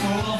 Oh.